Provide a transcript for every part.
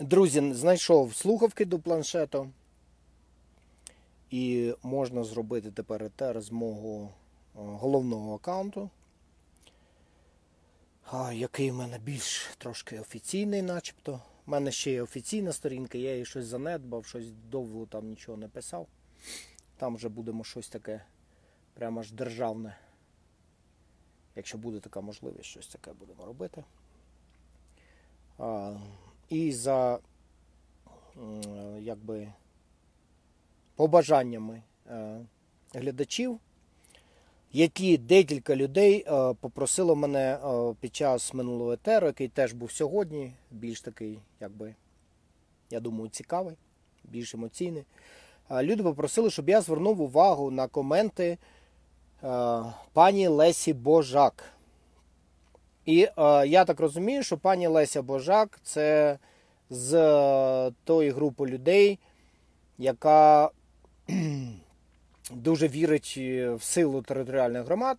Друзі, знайшов слухавки до планшету. І можна зробити тепер етер з мого е, головного аккаунту, який в мене більш трошки офіційний, начебто. У мене ще є офіційна сторінка, я її щось занедбав, щось довго там нічого не писав. Там вже будемо щось таке прямо ж державне. Якщо буде така можливість, щось таке будемо робити. І за якби побажаннями е, глядачів, які декілька людей е, попросило мене е, під час минулого етеру, який теж був сьогодні, більш такий, якби, я думаю, цікавий, більш емоційний. Люди попросили, щоб я звернув увагу на коменти пані Лесі Божак. І е, я так розумію, що пані Леся Божак це з е, тої групи людей, яка дуже вірить в силу територіальних громад.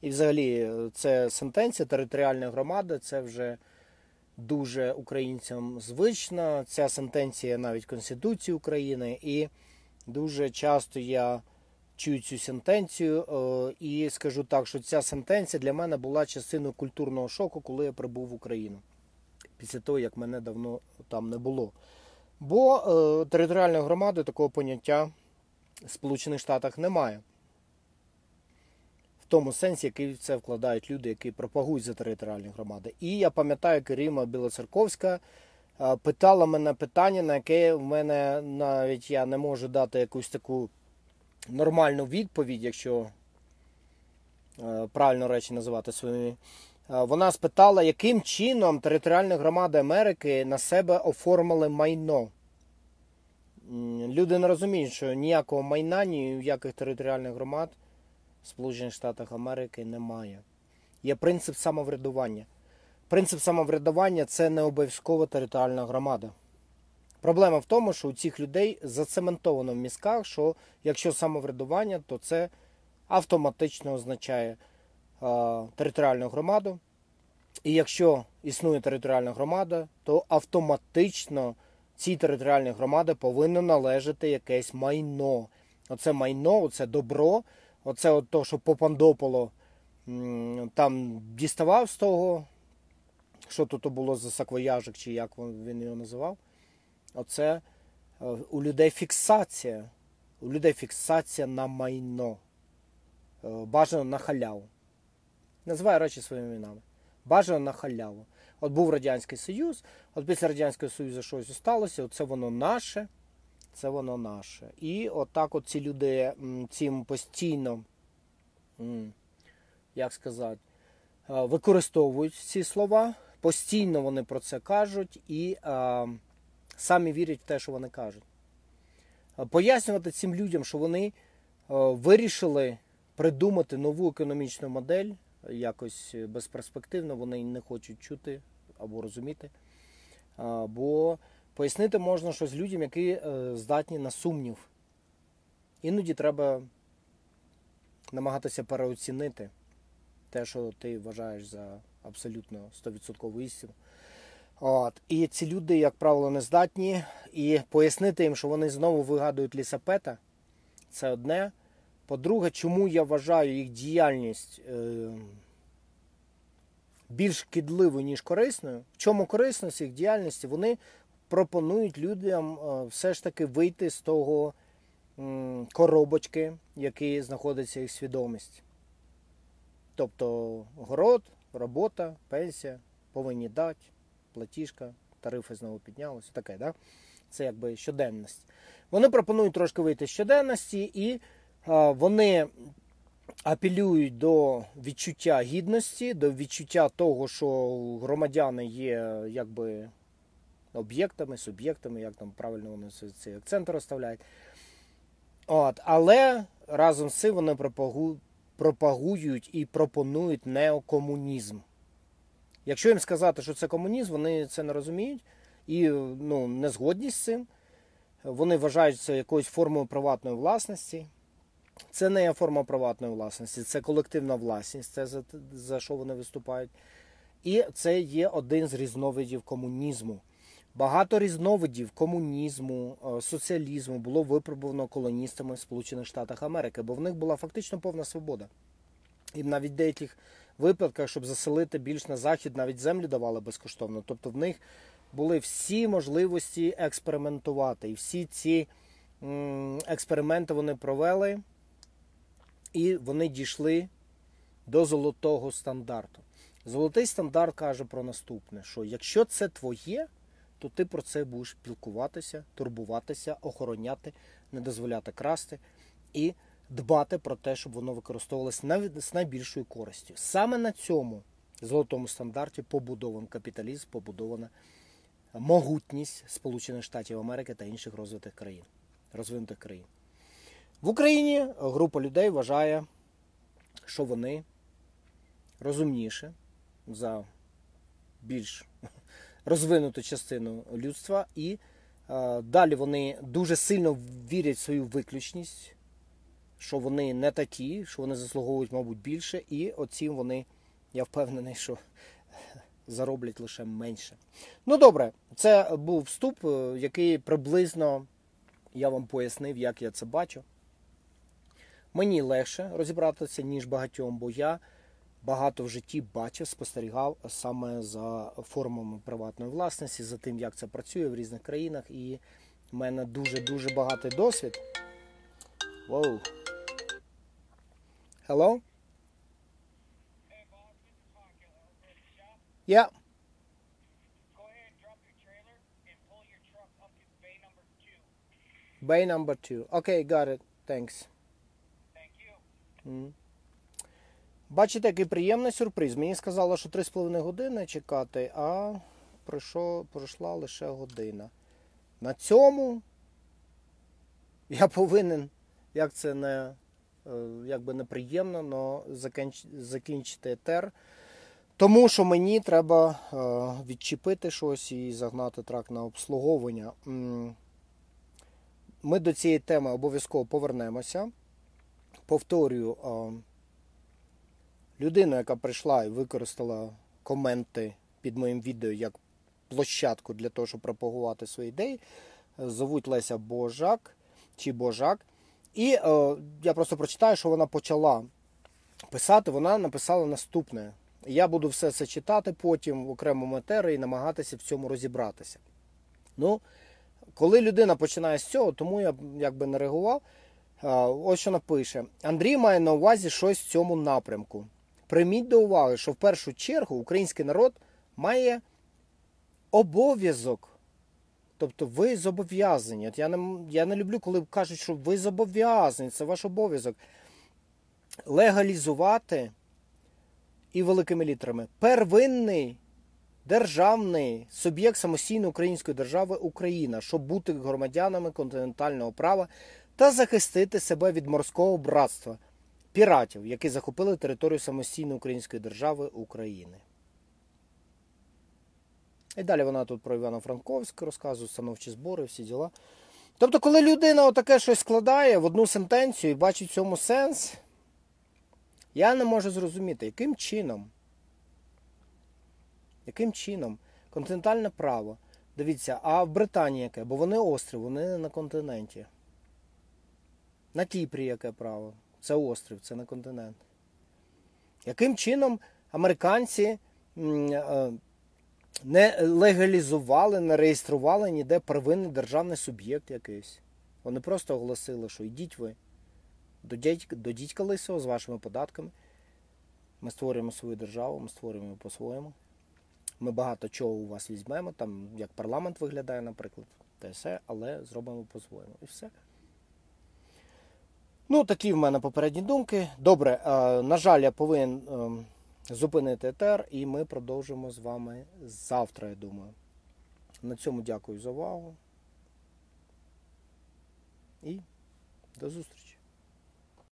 І взагалі е, це сентенція територіальна громада, це вже дуже українцям звична. Ця сентенція навіть Конституції України. І дуже часто я чую цю сентенцію. е, І скажу так, що ця сентенція для мене була частиною культурного шоку, коли я прибув в Україну. Після того, як мене давно там не було. Бо е, територіальної громади такого поняття в Сполучених Штатах немає. В тому сенсі, який це вкладають люди, які пропагують за територіальні громади. І я пам'ятаю, Керіма Білоцерковська е, питала мене питання, на яке в мене навіть я не можу дати якусь таку нормальну відповідь, якщо е, правильно речі називати своїми. Е, Вона спитала, яким чином територіальні громади Америки на себе оформили майно. Люди не розуміють, що ніякого майна, ніяких територіальних громад в Сполучених Штатах Америки немає. Є принцип самоврядування. Принцип самоврядування це не обов'язково територіальна громада. Проблема в тому, що у цих людей зацементовано в мізках, що якщо самоврядування, то це автоматично означає е, територіальну громаду. І якщо існує територіальна громада, то автоматично цій територіальній громаді повинно належати якесь майно. Оце майно, оце добро, оце от то, що Попандополо там діставав з того, що тут було за саквояжик, чи як він його називав. Оце е, у людей фіксація. У людей фіксація на майно. Е, Бажано на халяву. Називаю речі своїми іменами. Бажано на халяву. От був Радянський Союз, от після Радянського Союзу щось сталося, от це воно наше, це воно наше. І от так от ці люди цим постійно, як сказати, е, використовують ці слова, постійно вони про це кажуть і самі вірять в те, що вони кажуть. Е, Пояснювати цим людям, що вони е, вирішили придумати нову економічну модель, якось безперспективно, вони не хочуть чути або розуміти. Бо пояснити можна щось людям, які е, здатні на сумнів. Іноді треба намагатися переоцінити те, що ти вважаєш за абсолютно 100% істину. От. І ці люди, як правило, не здатні. І пояснити їм, що вони знову вигадують лісапета, це одне. По-друге, чому я вважаю їх діяльність е, більш шкідливою, ніж корисною. В чому корисність їх діяльності? Вони пропонують людям е, все ж таки вийти з того коробочки, який знаходиться в їх свідомості. Тобто город, робота, пенсія, повинні дати, платіжка, тарифи знову піднялися. Таке, да? Це якби щоденність. Вони пропонують трошки вийти з щоденності і а, вони апелюють до відчуття гідності, до відчуття того, що громадяни є якби об'єктами, суб'єктами, як там правильно вони цей акцент розставляють. От, але разом з цим вони пропагують і пропонують неокомунізм. Якщо їм сказати, що це комунізм, вони це не розуміють і ну, не згодні з цим. Вони вважають це якоюсь формою приватної власності. Це не є форма приватної власності, це колективна власність, це за, за що вони виступають. І це є один з різновидів комунізму. Багато різновидів комунізму, е, соціалізму було випробувано колоністами в Сполучених Штатах Америки, бо в них була фактично повна свобода. І навіть деяких випадках, щоб заселити більш на захід, навіть землю давали безкоштовно. Тобто в них були всі можливості експериментувати. І всі ці експерименти вони провели, і вони дійшли до золотого стандарту. Золотий стандарт каже про наступне: що якщо це твоє, то ти про це будеш пілкуватися, турбуватися, охороняти, не дозволяти красти і дбати про те, щоб воно використовувалося навіть з найбільшою користю. Саме на цьому золотому стандарті побудований капіталізм, побудована могутність Сполучених Штатів Америки та інших розвитих країн, розвинутих країн. В Україні група людей вважає, що вони розумніше за більш розвинуту частину людства, і е, далі вони дуже сильно вірять в свою виключність, що вони не такі, що вони заслуговують, мабуть, більше, і оцім вони, я впевнений, що зароблять лише менше. Ну добре, це був вступ, е, який приблизно я вам пояснив, як я це бачу. Мені легше розібратися, ніж багатьом, бо я багато в житті бачив, спостерігав саме за формами приватної власності, за тим, як це працює в різних країнах. І в мене дуже-дуже багатий досвід. Воу. Hello? Hey boss, this is Honka over at the shop. Yeah. Go ahead and drop your trailer and pull your truck up to bay number two. Bay number two. Okay, got it. Thanks. Thank you. М. Бачите, який приємний сюрприз. Мені сказали, що 3,5 години чекати, а пройшло, пройшла лише година. На цьому я повинен, як це не е, якби неприємно, але закінч, закінчити етер. Тому що мені треба е, відчепити щось і загнати трак на обслуговування. Ми до цієї теми обов'язково повернемося. Повторюю, е, людина, яка прийшла і використала коменти під моїм відео як площадку для того, щоб пропагувати свої ідеї, е, зовуть Леся Божак чи Божак. І е, я просто прочитаю, що вона почала писати. Вона написала наступне. Я буду все це читати потім в окремому етері і намагатися в цьому розібратися. Ну, коли людина починає з цього, тому я якби не реагував. А, Ось що напише: Андрій має на увазі щось в цьому напрямку. Прийміть до уваги, що в першу чергу український народ має обов'язок. Тобто ви зобов'язані. От я не, я не люблю, коли кажуть, що ви зобов'язані, це ваш обов'язок. Легалізувати і великими літерами первинний державний суб'єкт самостійної української держави Україна, щоб бути громадянами континентального права та захистити себе від морського братства піратів, які захопили територію самостійної української держави України. І далі вона тут про Івано-Франковськ розказує, становчі збори, всі діла. Тобто, коли людина отаке щось складає в одну сентенцію і бачить в цьому сенс, я не можу зрозуміти, яким чином. Яким чином? Континентальне право. Дивіться, а в Британії яке? Бо вони острів, вони на континенті. На Кіпрі яке право? Це острів, це не континент. Яким чином американці е, не легалізували, не реєстрували ніде первинний державний суб'єкт якийсь? Вони просто оголосили, що йдіть ви до дядька, до дідька лисого з вашими податками. Ми створюємо свою державу, ми створюємо її по-своєму. Ми багато чого у вас візьмемо, там як парламент виглядає, наприклад, те все, але зробимо по-своєму. І все. Ну, такі в мене попередні думки. Добре, е, на жаль, я повинен е, зупинити етер, і ми продовжимо з вами завтра, я думаю. На цьому дякую за увагу. І до зустрічі.